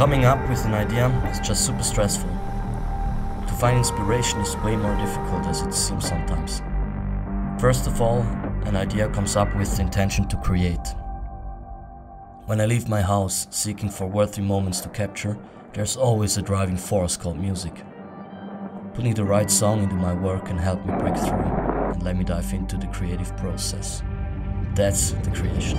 Coming up with an idea is just super stressful. To find inspiration is way more difficult as it seems sometimes. First of all, an idea comes up with the intention to create. When I leave my house seeking for worthy moments to capture, there's always a driving force called music. Putting the right song into my work can help me break through and let me dive into the creative process. That's the creation.